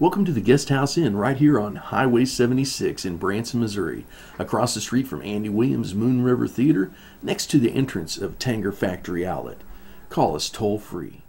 Welcome to the Guest House Inn right here on Highway 76 in Branson, Missouri, across the street from Andy Williams Moon River Theater, next to the entrance of Tanger Factory Outlet. Call us toll free